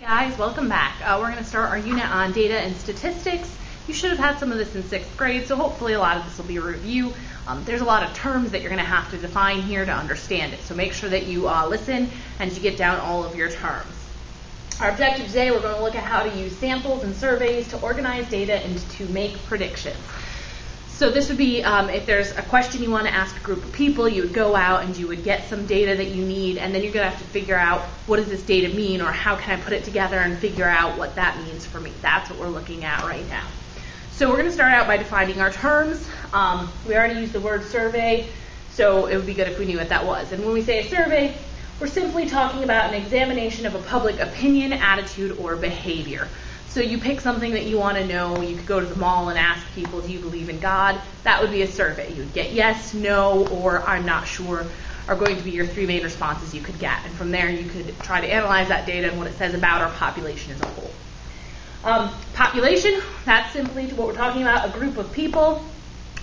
Hey guys, welcome back. Uh, we're going to start our unit on data and statistics. You should have had some of this in sixth grade, so hopefully a lot of this will be a review. Um, there's a lot of terms that you're going to have to define here to understand it, so make sure that you uh, listen and you get down all of your terms. Our objective today, we're going to look at how to use samples and surveys to organize data and to make predictions. So this would be um, if there's a question you want to ask a group of people, you would go out and you would get some data that you need, and then you're going to have to figure out what does this data mean, or how can I put it together and figure out what that means for me. That's what we're looking at right now. So we're going to start out by defining our terms. Um, we already used the word survey, so it would be good if we knew what that was. And when we say a survey, we're simply talking about an examination of a public opinion, attitude, or behavior. So you pick something that you want to know. You could go to the mall and ask people, do you believe in God? That would be a survey. You would get yes, no, or I'm not sure are going to be your three main responses you could get. And from there, you could try to analyze that data and what it says about our population as a whole. Um, population, that's simply what we're talking about, a group of people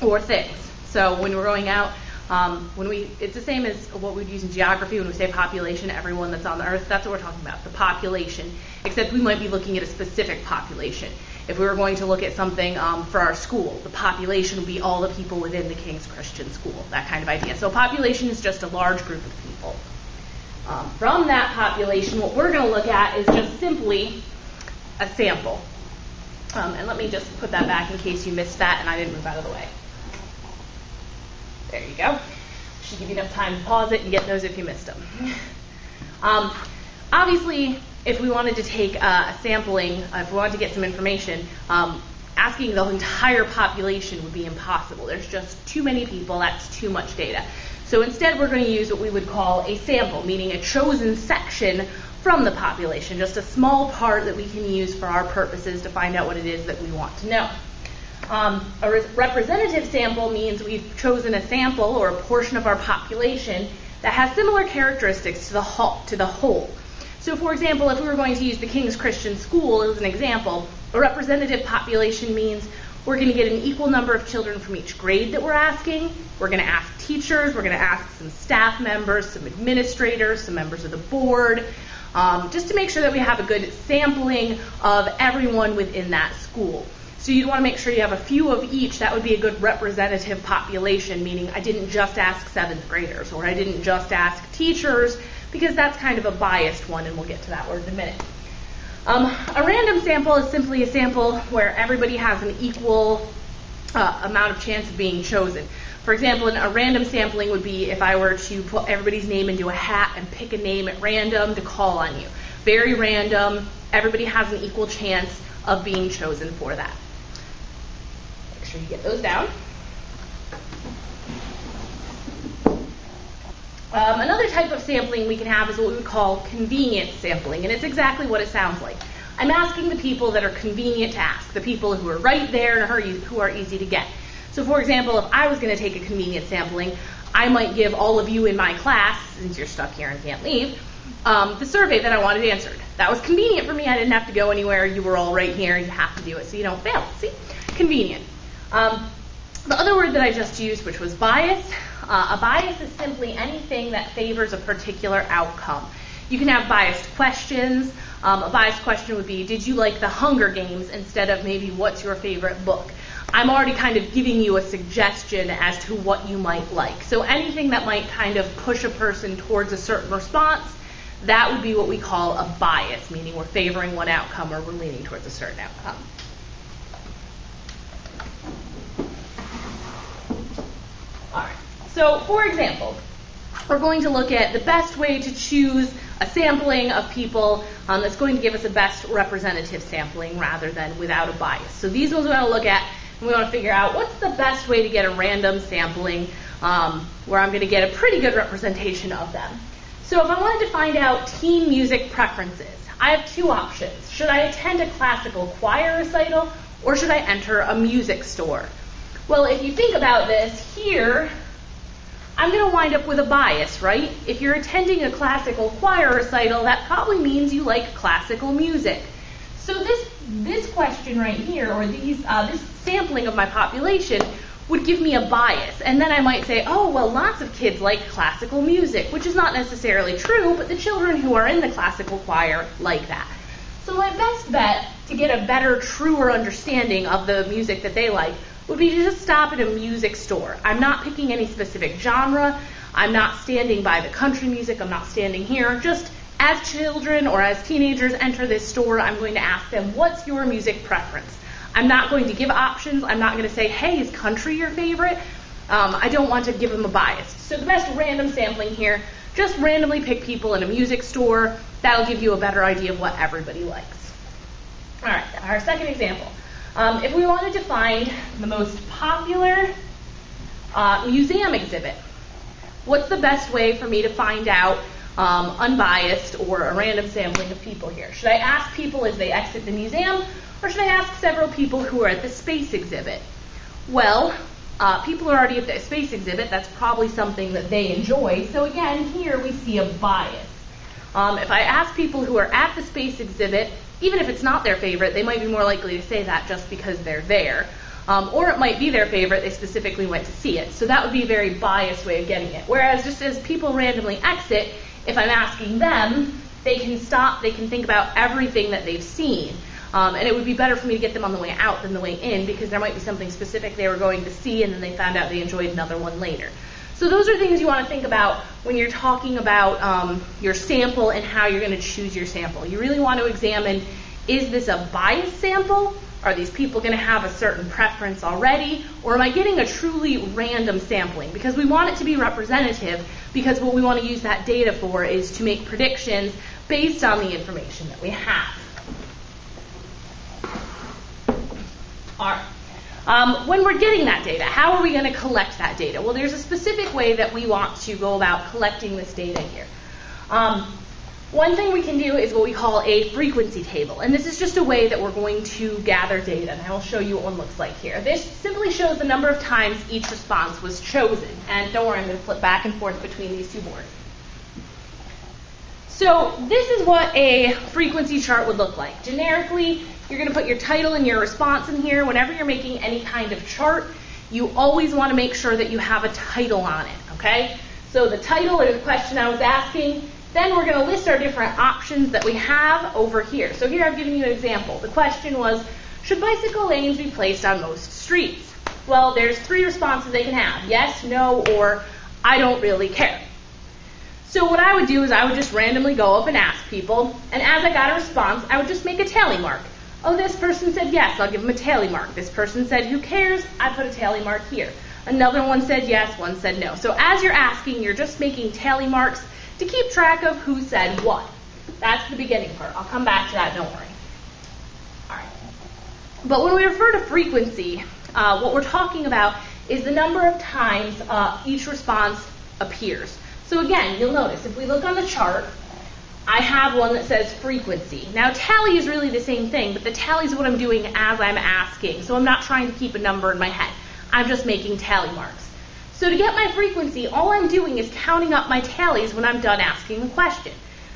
or things. So when we're going out, um, when we, it's the same as what we'd use in geography when we say population, everyone that's on the earth, that's what we're talking about, the population, except we might be looking at a specific population. If we were going to look at something um, for our school, the population would be all the people within the King's Christian School, that kind of idea. So population is just a large group of people. Um, from that population, what we're going to look at is just simply a sample. Um, and let me just put that back in case you missed that and I didn't move out of the way. There you go. Should give you enough time to pause it and get those if you missed them. Um, obviously, if we wanted to take uh, a sampling, uh, if we wanted to get some information, um, asking the entire population would be impossible. There's just too many people, that's too much data. So instead, we're going to use what we would call a sample, meaning a chosen section from the population, just a small part that we can use for our purposes to find out what it is that we want to know. Um, a re- representative sample means we've chosen a sample or a portion of our population that has similar characteristics to the whole. To the whole. So, for example, if we were going to use the King's Christian School as an example, a representative population means we're going to get an equal number of children from each grade that we're asking. We're going to ask teachers, we're going to ask some staff members, some administrators, some members of the board, um, just to make sure that we have a good sampling of everyone within that school. So you'd want to make sure you have a few of each. That would be a good representative population, meaning I didn't just ask seventh graders or I didn't just ask teachers, because that's kind of a biased one, and we'll get to that word in a minute. Um, a random sample is simply a sample where everybody has an equal uh, amount of chance of being chosen. For example, a random sampling would be if I were to put everybody's name into a hat and pick a name at random to call on you. Very random. Everybody has an equal chance of being chosen for that Make sure you get those down. Um, another type of sampling we can have is what we would call convenient sampling, and it's exactly what it sounds like. I'm asking the people that are convenient to ask, the people who are right there and who are easy to get. So, for example, if I was going to take a convenient sampling, I might give all of you in my class, since you're stuck here and can't leave, um, the survey that I wanted answered. That was convenient for me. I didn't have to go anywhere. You were all right here. You have to do it so you don't fail. See? Convenient. Um, the other word that I just used, which was bias, uh, a bias is simply anything that favors a particular outcome. You can have biased questions. Um, a biased question would be, did you like the Hunger Games instead of maybe what's your favorite book? I'm already kind of giving you a suggestion as to what you might like. So anything that might kind of push a person towards a certain response, that would be what we call a bias, meaning we're favoring one outcome or we're leaning towards a certain outcome. All right. So, for example, we're going to look at the best way to choose a sampling of people um, that's going to give us a best representative sampling rather than without a bias. So these ones we want to look at and we want to figure out what's the best way to get a random sampling um, where I'm going to get a pretty good representation of them. So if I wanted to find out teen music preferences, I have two options. Should I attend a classical choir recital or should I enter a music store? Well, if you think about this, here I'm going to wind up with a bias, right? If you're attending a classical choir recital, that probably means you like classical music. So this this question right here, or these uh, this sampling of my population, would give me a bias, and then I might say, oh well, lots of kids like classical music, which is not necessarily true, but the children who are in the classical choir like that. So my best bet to get a better, truer understanding of the music that they like would be to just stop at a music store. I'm not picking any specific genre. I'm not standing by the country music. I'm not standing here. Just as children or as teenagers enter this store, I'm going to ask them, what's your music preference? I'm not going to give options. I'm not going to say, hey, is country your favorite? Um, I don't want to give them a bias. So the best random sampling here, just randomly pick people in a music store. That'll give you a better idea of what everybody likes. All right, our second example. Um, if we wanted to find the most popular uh, museum exhibit, what's the best way for me to find out um, unbiased or a random sampling of people here? Should I ask people as they exit the museum, or should I ask several people who are at the space exhibit? Well, uh, people are already at the space exhibit. That's probably something that they enjoy. So again, here we see a bias. Um, if I ask people who are at the space exhibit, even if it's not their favorite, they might be more likely to say that just because they're there. Um, or it might be their favorite, they specifically went to see it. So that would be a very biased way of getting it. Whereas just as people randomly exit, if I'm asking them, they can stop, they can think about everything that they've seen. Um, and it would be better for me to get them on the way out than the way in because there might be something specific they were going to see and then they found out they enjoyed another one later. So those are things you want to think about when you're talking about um, your sample and how you're going to choose your sample. You really want to examine, is this a biased sample? Are these people going to have a certain preference already? Or am I getting a truly random sampling? Because we want it to be representative because what we want to use that data for is to make predictions based on the information that we have. Right. Um, when we're getting that data, how are we going to collect that data? Well, there's a specific way that we want to go about collecting this data here. Um, one thing we can do is what we call a frequency table, and this is just a way that we're going to gather data, and I will show you what one looks like here. This simply shows the number of times each response was chosen, and don't worry, I'm going to flip back and forth between these two boards. So this is what a frequency chart would look like. Generically, you're going to put your title and your response in here. Whenever you're making any kind of chart, you always want to make sure that you have a title on it, okay? So the title or the question I was asking, then we're going to list our different options that we have over here. So here I've given you an example. The question was, should bicycle lanes be placed on most streets? Well, there's three responses they can have, yes, no, or I don't really care. So what I would do is I would just randomly go up and ask people, and as I got a response, I would just make a tally mark. Oh, this person said yes, I'll give them a tally mark. This person said who cares, I put a tally mark here. Another one said yes, one said no. So as you're asking, you're just making tally marks to keep track of who said what. That's the beginning part. I'll come back to that, don't worry. All right. But when we refer to frequency, uh, what we're talking about is the number of times uh, each response appears. So again, you'll notice if we look on the chart, I have one that says frequency. Now tally is really the same thing, but the tally is what I'm doing as I'm asking. So I'm not trying to keep a number in my head. I'm just making tally marks. So to get my frequency, all I'm doing is counting up my tallies when I'm done asking the question.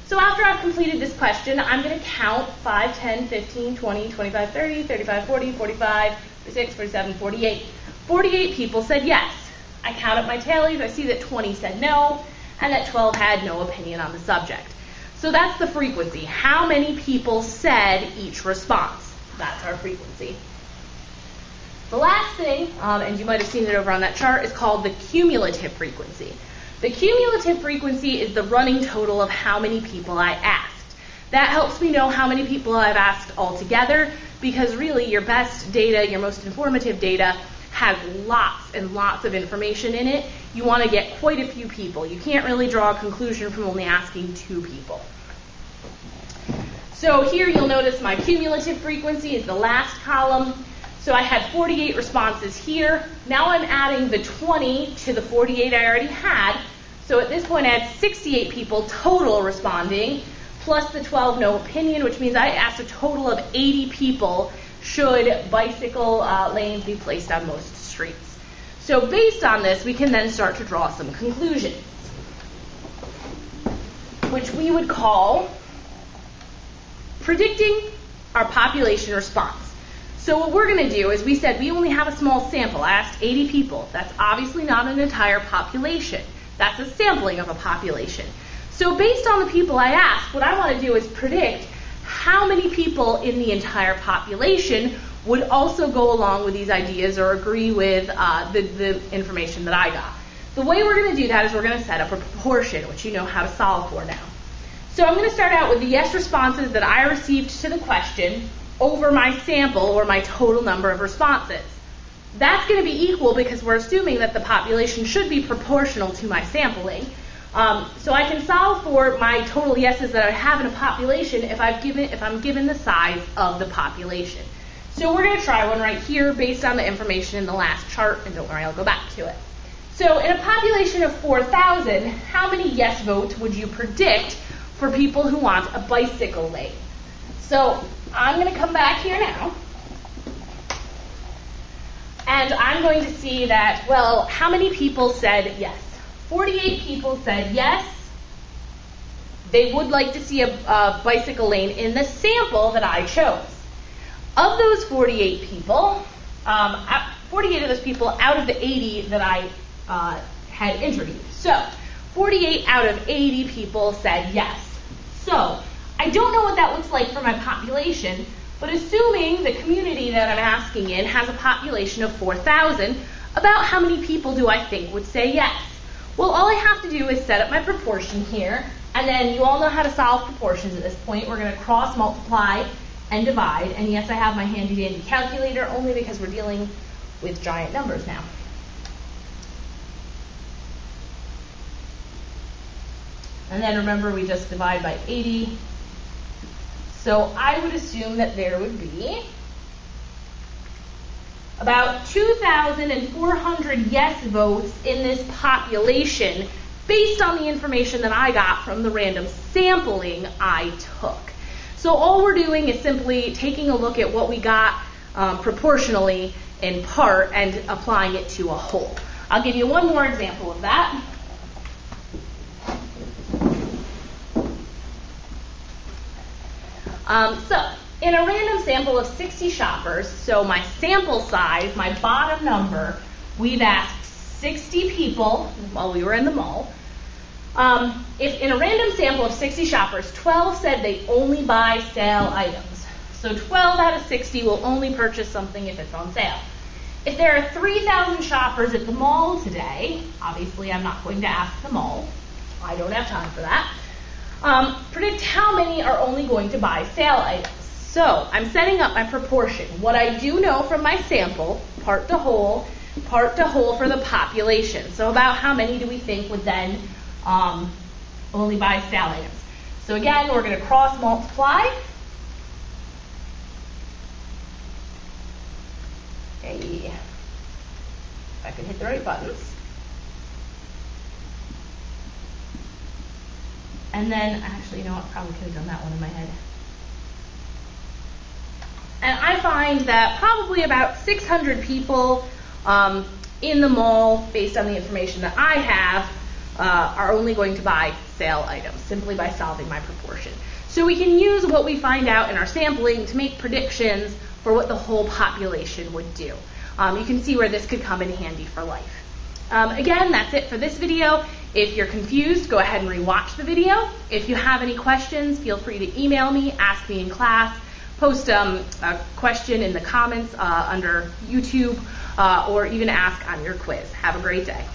So after I've completed this question, I'm going to count 5, 10, 15, 20, 25, 30, 35, 40, 45, 46, 47, 48. 48 people said yes. I count up my tallies. I see that 20 said no, and that 12 had no opinion on the subject. So that's the frequency. How many people said each response? That's our frequency. The last thing, um, and you might have seen it over on that chart, is called the cumulative frequency. The cumulative frequency is the running total of how many people I asked. That helps me know how many people I've asked altogether because really your best data, your most informative data, has lots and lots of information in it. You want to get quite a few people. You can't really draw a conclusion from only asking two people. So here you'll notice my cumulative frequency is the last column. So I had 48 responses here. Now I'm adding the 20 to the 48 I already had. So at this point I had 68 people total responding, plus the 12 no opinion, which means I asked a total of 80 people should bicycle uh, lanes be placed on most streets. So based on this, we can then start to draw some conclusions, which we would call predicting our population response. So what we're going to do is we said we only have a small sample. I asked 80 people. That's obviously not an entire population. That's a sampling of a population. So based on the people I asked, what I want to do is predict how many people in the entire population would also go along with these ideas or agree with uh, the, the information that I got. The way we're going to do that is we're going to set up a proportion, which you know how to solve for now. So I'm going to start out with the yes responses that I received to the question over my sample or my total number of responses. That's going to be equal because we're assuming that the population should be proportional to my sampling. Um, so I can solve for my total yeses that I have in a population if I've given if I'm given the size of the population. So we're going to try one right here based on the information in the last chart, and don't worry, I'll go back to it. So in a population of 4,000, how many yes votes would you predict for people who want a bicycle lane? So I'm going to come back here now. And I'm going to see that, well, how many people said yes? 48 people said yes. They would like to see a, a bicycle lane in the sample that I chose. Of those 48 people, um, 48 of those people out of the 80 that I uh, had interviewed. So, 48 out of 80 people said yes. So, I don't know what that looks like for my population, but assuming the community that I'm asking in has a population of 4,000, about how many people do I think would say yes? Well, all I have to do is set up my proportion here, and then you all know how to solve proportions at this point. We're going to cross multiply and divide, and yes, I have my handy dandy calculator only because we're dealing with giant numbers now. And then remember, we just divide by 80 so I would assume that there would be about 2,400 yes votes in this population based on the information that I got from the random sampling I took. So all we're doing is simply taking a look at what we got um, proportionally in part and applying it to a whole. I'll give you one more example of that. Um, so, in a random sample of 60 shoppers, so my sample size, my bottom number, we've asked 60 people while we were in the mall. Um, if in a random sample of 60 shoppers, 12 said they only buy sale items. So 12 out of 60 will only purchase something if it's on sale. If there are 3,000 shoppers at the mall today, obviously I'm not going to ask the mall. I don't have time for that. Um, predict how many are only going to buy sale items. So I'm setting up my proportion. What I do know from my sample, part to whole, part to whole for the population. So about how many do we think would then um, only buy sale? So again, we're going to cross multiply. Hey, if I can hit the right buttons. And then, actually, you know what? Probably could have done that one in my head. And I find that probably about 600 people um, in the mall, based on the information that I have, uh, are only going to buy sale items simply by solving my proportion. So we can use what we find out in our sampling to make predictions for what the whole population would do. Um, you can see where this could come in handy for life. Um, again, that's it for this video. If you're confused, go ahead and rewatch the video. If you have any questions, feel free to email me, ask me in class, post um, a question in the comments uh, under YouTube, uh, or even ask on your quiz. Have a great day.